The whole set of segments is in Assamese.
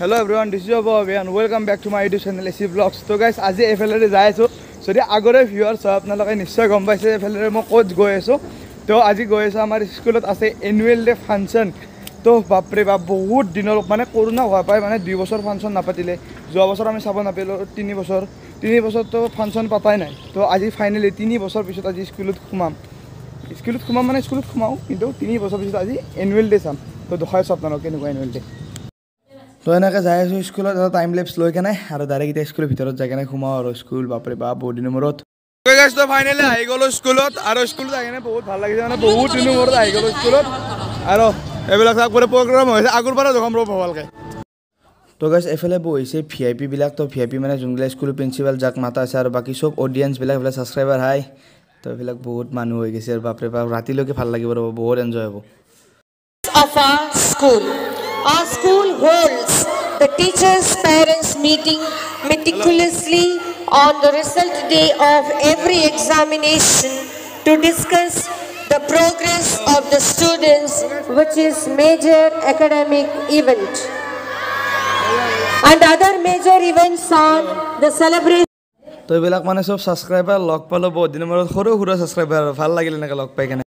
Hello' everyone this is Abhiyan welcome back to my YouTube channel A C vlogs তো গাইছ আজি এইফালেৰে যাই আছোঁ। যদি আগৰে ভিউৱাৰ্ছ হয় আপোনালোকে নিশ্চয় গম পাইছে এইফালেৰে মই ক'ত গৈ আছোঁ। তো আজি গৈ আছোঁ আমাৰ স্কুলত আছে এনুৱেল ডে ফাংচন তো বাপৰে বাপ বহুত দিনৰ মানে কৰোণা হোৱাৰ পৰাই মানে দুই বছৰ ফাংচন নাপাতিলে। যোৱা বছৰ আমি চাব নাপালোঁ তিনি বছৰ। তিনি বছৰতো ফাংচন পতাই নাই। তো আজি ফাইনেলি তিনি বছৰ পিছত আজি স্কুলত সোমাম। স্কুলত সোমাম মানে স্কুলত সোমাওঁ কিন্তু তিনি বছৰ পিছত আজি এনুৱেল ডে চাম। তো দেখাই আছোঁ আপোনালোক কেনেকুৱা এনুৱেল ডে তো এনেকৈ যাই আছোঁ স্কুলত এটা টাইম লেপছ লৈ কেনে আৰু ডাইৰেক্ট এতিয়া স্কুলৰ ভিতৰত যাই কেনে সোমাওঁ আৰু স্কুল বাপৰে বাপ বহুত দিনৰ মূৰত। তো ফাইনেলি আহি গ'লোঁ স্কুলত আৰু স্কুলত আহি কেনে বহুত ভাল লাগিছে মানে বহুত দিনৰ মূৰত আহি গ'লোঁ স্কুলত। আৰু এইবিলাক চাকৰি প্ৰগ্ৰাম হৈছে আগৰ পৰা দেখাম ৰ'ব ভালকৈ। তো গাইছ এইফালে বহিছে ভি আই পিবিলাক তো ভি আই পি মানে যোনবিলাক স্কুলৰ প্ৰিন্সিপাল যাক মাতা আছে আৰু বাকী চব অডিয়েঞ্চবিলাক এইফালে ছাবস্ক্ৰাইবাৰ হাই তো এইবিলাক বহুত মানুহ হৈ গৈছে আৰু বাপৰে বাপ ৰাতিলৈকে ভাল লাগিব ৰ'ব বহুত এনজয় হ'ব। our school. Our school holds the teachers' parents meeting meticulously on the result day of every examination to discuss the progress of the students, which is major academic event. And other major events are the celebration. তো এইবিলাক মানে চব ছাবস্ক্ৰাইবাৰ লগ পালোঁ বহুত দিনৰ মূৰত সৰু সৰু ছাবস্ক্ৰাইবাৰ আৰু ভাল লাগিল এনেকৈ লগ পাই কেনে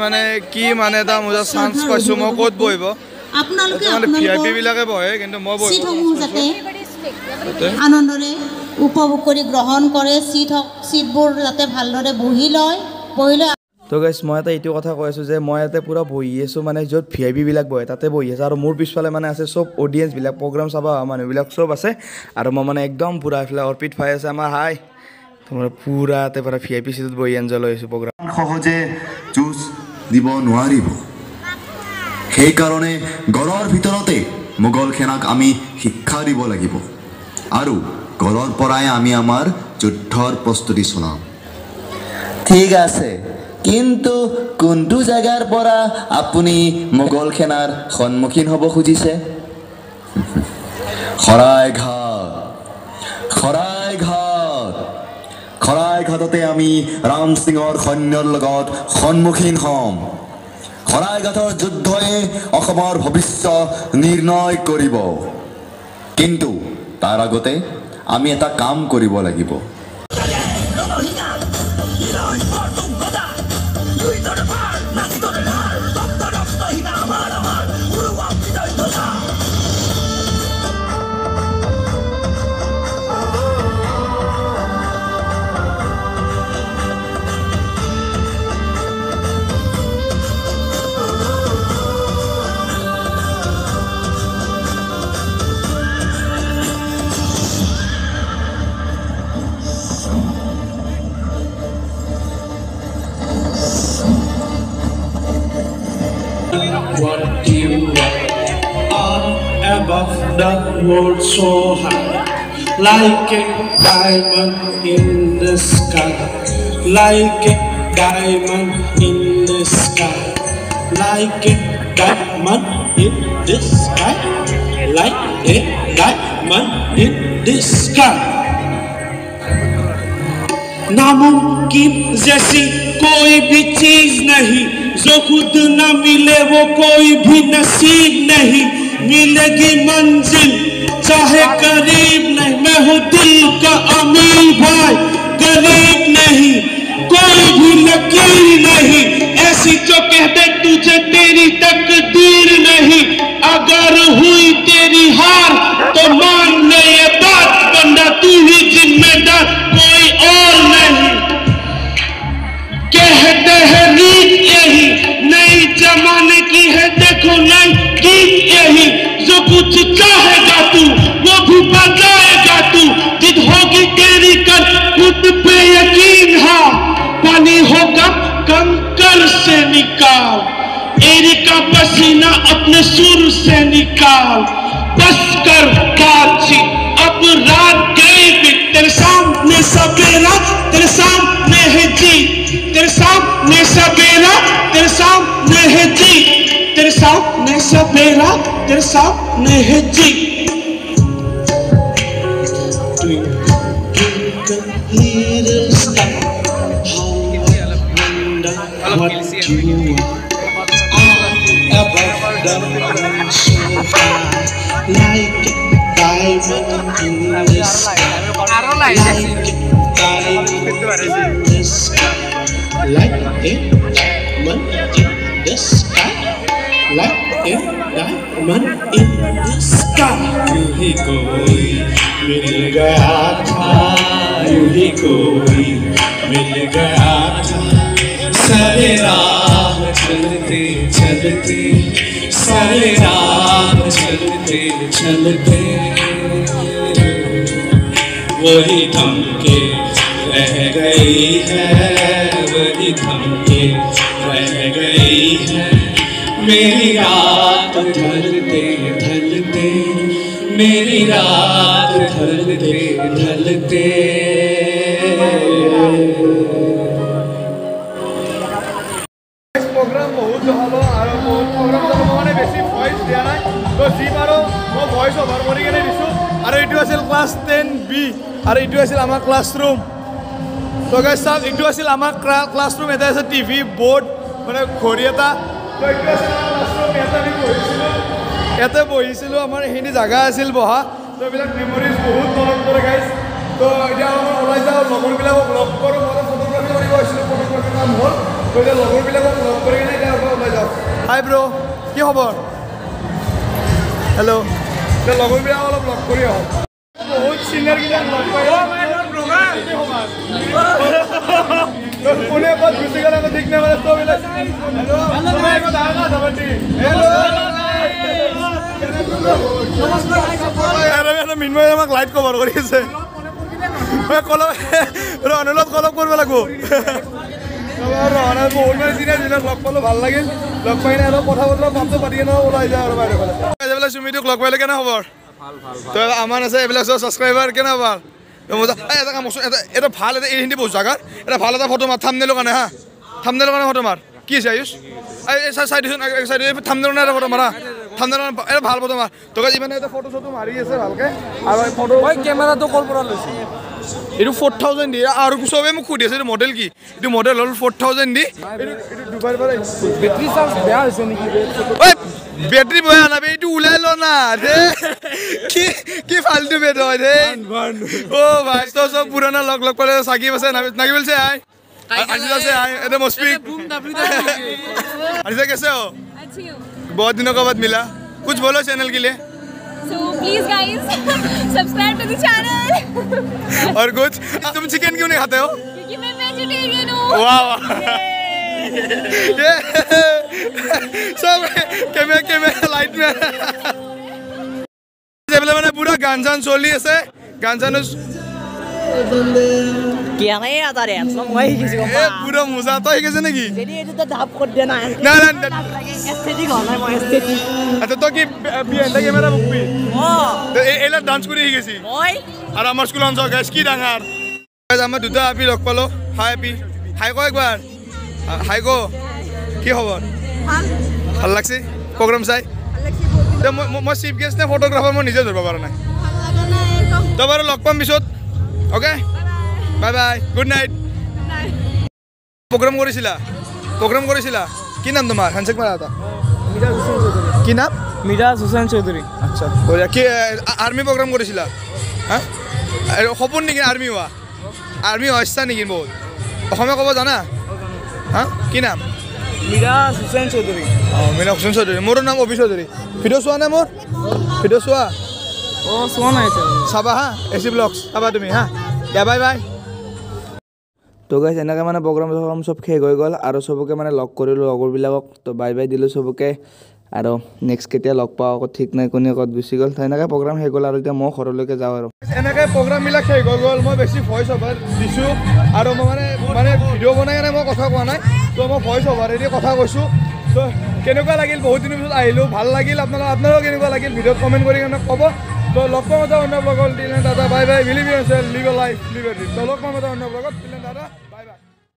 माने कि माने मोजा चांस पासी मैं कत बहुत যাতে ইয়াতে আনন্দৰে উপভোগ কৰি গ্ৰহণ কৰে চিট হওক চিটবোৰ যাতে ভালদৰে বহি লয় বহি লৈ তো গাইছ মই এটা এইটো কথা কৈ আছোঁ যে মই ইয়াতে পূৰা বহি আছোঁ মানে য'ত ভি আই পিবিলাক বহে তাতে বহি আছোঁ। আৰু মোৰ পিছফালে মানে আছে চব অডিয়েঞ্চবিলাক প্ৰগ্ৰাম চাব অহা মানুহবিলাক চব আছে। আৰু মই মানে একদম পূৰা এইফালে অৰ্পিত ফাই আছে আমাৰ হাই। তোমাৰ পূৰা ইয়াতে পূৰা ভি আই পি চিটত বহি এনজয় লৈ আছোঁ প্ৰগ্ৰাম সহজে যুঁজ দিব নোৱাৰিব। সেইকাৰণে গড়ৰ ভিতৰতে মোগল সেনাক আমি শিক্ষা দিব লাগিব। আৰু গড়ৰ পৰাই আমি আমাৰ যুদ্ধৰ প্ৰস্তুতি চলাম। ঠিক আছে কিন্তু কোনটো জেগাৰ পৰা আপুনি মোগল সেনাৰ সন্মুখীন হ'ব খুজিছে? শৰাইঘাট শৰাইঘাট। শৰাইঘাটতে আমি ৰাম সিঙৰ সৈন্যৰ লগত সন্মুখীন হ'ম। শৰাইঘাটৰ যুদ্ধই অসমৰ ভৱিষ্যত নিৰ্ণয় কৰিব। কিন্তু তাৰ আগতে আমি এটা কাম কৰিব লাগিব। What you are above the world so high, like a diamond in the sky, like a diamond in the sky, like a diamond in the sky, like a diamond in the sky. नामुमकिन जैसी कोई भी चीज़ नहीं। जो खुद न मिले, वो कोई भी नसीब नहीं। मिलेगी मंजिल, चाहे करीब नहीं। मैं हूँ दिल का अमीर भाई, गरीब नहीं। कोई भी लकीर नहीं। ऐसी जो कह दे, तुझे तेरी तकदीर निकाल। एरी का पसीना अपने सुर से निकाल। बस कर बातचीत अब रात गई भी। तेरे सामने सवेरा तेरे सामने है जी। तेरे सामने सवेरा तेरे सामने है जी। तेरे सामने सवेरा तेरे सामने है जी। What you are above so high, like diamond in the sky, like diamond in the sky, like a diamond in the sky, like a diamond in the sky. यूँ ही कोई मिल गया था यूँ ही कोई मिल गया था सारे चलते चलते, सारे चलते वही थम के रह गई है, वही थम के रह गई है। मेरी रात ढलते ढलते, मेरी रात ढलते ढलते। প্ৰগ্ৰাম জহালো মই মানে বেছি ভইচ দিয়া নাই তো যি পাৰোঁ মই ভইচ অভাৰ কৰি কেনে দিছোঁ আৰু এইটো আছিল ক্লাছ টেন বি আৰু এইটো আছিল আমাৰ ক্লাছৰুম তো গাইজ চাওক এইটো আছিল আমাৰ ক্লাছৰুম এটা আছে টিভি বৰ্ড মানে ঘড়ী এটা তো এইটো আছিল আমাৰ ক্লাছৰুম ইয়াতে আমি বহিছিলোঁ ইয়াতে বহিছিলোঁ আমাৰ এইখিনি জাগা আছিল বহা তো এইবিলাক মেমৰিজ বহুত মনত পৰে গাইজ তো এতিয়া আমাৰ ওলাই যাওঁ লগৰবিলাকক লগ কৰোঁ ফটোগ্ৰাফী কৰিব আহিছিলোঁ ফটোগ্ৰাফী কাম হ'ল এতিয়া লগৰবিলাকক লগ কৰি কিনে এতিয়া আকৌ ওলাই যাওঁ হাই ব্ৰ' কি খবৰ? হেল্ল' এতিয়া লগৰবিলাকক অলপ লগ কৰি আহোঁ বহুত চিনিয়ৰকেইটাক লগ পাই কোনে ক'ত গুচি গ'লে আকৌ ঠিক নাই মানে চব বিলাক মিনময় আমাক লাইট কভাৰ কৰি আছে। কলম ৰণলত কলম কৰিব লাগিব। ভাল ফটো মাৰ তোক ইমানে এটা ফটো চটো মাৰি আছে ভালকে আৰু ফটো কেমেৰাটো ক'ৰ পৰা লৈছে এইটো ফ'ৰ থাউজেণ্ড দি আৰু চবে মোক সুধি আছে এইটো মডেল কি এইটো মডেল হ'ল ফ'ৰ থাউজেণ্ড দি এইটো এইটো ডুবাইৰ পৰা বেটাৰী চাৰ্জ বেয়া হৈছে নেকি বেটাৰী বেয়া নাবে এইটো ওলাই ল না দে কি কি ফাল্টু বেট হয় দে অ' ভাই তো চব পুৰণা লগ লগ পালে সাকিব আছে নাকিবল से आए अर्जिता से आए अरे मुस्फिक अर्जिता कैसे हो अच्छी हूँ बहुत दिनों के बाद मिला कुछ बोलो चैनल के लिए और कुछ? तुम चिकन क्यों नहीं खाते हो? क्योंकि मैं वेजिटेरियन वाह सब लाइट में पूरा गांजान सोल से। गांजान কেনে এটা ৰে মই শিকিছো গম এ পুৰা মজা তই শিকিছে নেকি যদি এইটো ধাপ কৰি দিয়া নাই নাই নাই এস্থেটিক হোৱা নাই মই এস্থেটিক আচ্ছা তই কি বিহাইণ্ড দ্য কেমেৰা বুকবি অঁ এইবিলাক ডান্স কৰি শিকিছি মই আৰু আমাৰ স্কুল অঞ্চল গাইছ কি ডাঙৰ Guys, আমাৰ দুটা আপি লগ পালোঁ হাই আপি হাই ক একবাৰ হাই ক কি খবৰ ভাল লাগছে প্ৰগ্ৰাম চাই মই চিফ গেষ্ট নে ফটোগ্ৰাফাৰ মই নিজে ধৰিব পৰা নাই তই বাৰু লগ পাম পিছত okay bye bye good night programme কৰিছিলা প্ৰগ্ৰাম কৰিছিলা কি নাম তোমাৰ হেণ্ডছেক মাৰা এটা কি নাম মিৰাজ হুসেন চৌধুৰী আচ্ছা বঢ়িয়া কি আৰ্মি প্ৰগ্ৰাম কৰিছিলা হা সপোন নেকি আৰ্মি হোৱা আৰ্মি হোৱা ইচ্ছা নেকি বহুত অসমীয়া ক'ব জানা হা কি নাম মীৰা হুছেইন চৌধুৰী অঁ হুছেইন চৌধুৰী মোৰো নাম অভি চৌধুৰী ভিডিঅ' চোৱা নে মোৰ ভিডিঅ' চোৱা অঁ চোৱা নাই চাবা হা এ চি ব্লগছ চাবা তুমি হা দিয়া বাই বাই তো গাইছ এনেকৈ মানে প্ৰগ্ৰাম চগ্ৰাম চব শেষ হৈ গ'ল আৰু চবকে মানে লগ কৰিলোঁ লগৰবিলাকক। তো বাই বাই দিলোঁ চবকে। আৰু নেক্সট কেতিয়া লগ পাওঁ আকৌ ঠিক নাই কোনে ক'ত গুচি গ'ল। তো এনেকৈ প্ৰগ্ৰাম শেষ গ'ল আৰু এতিয়া মই ঘৰলৈকে যাওঁ আৰু। এনেকৈ প্ৰগ্ৰামবিলাক শেষ হৈ গ'ল। মই বেছি ভইচ অভাৰ দিছোঁ। আৰু মই মানে মানে ভিডিঅ' বনাই কেনে মই কথা কোৱা নাই। তো মই ভইচ অভাৰেদি কথা কৈছোঁ। তো কেনেকুৱা লাগিল? বহুত দিনৰ পিছত আহিলোঁ। ভাল লাগিল। আপোনালোক আপোনালোকক কেনেকুৱা লাগিল? ভিডিঅ'ত কমেণ্ট কৰি কেনে ক'ব। তো লগ পাম এটা অন্য ব্লগত দিলে দাদা bye bye believe you live life live a তো লগ পাম এটা অন্য ব্লগত দিলে দাদা।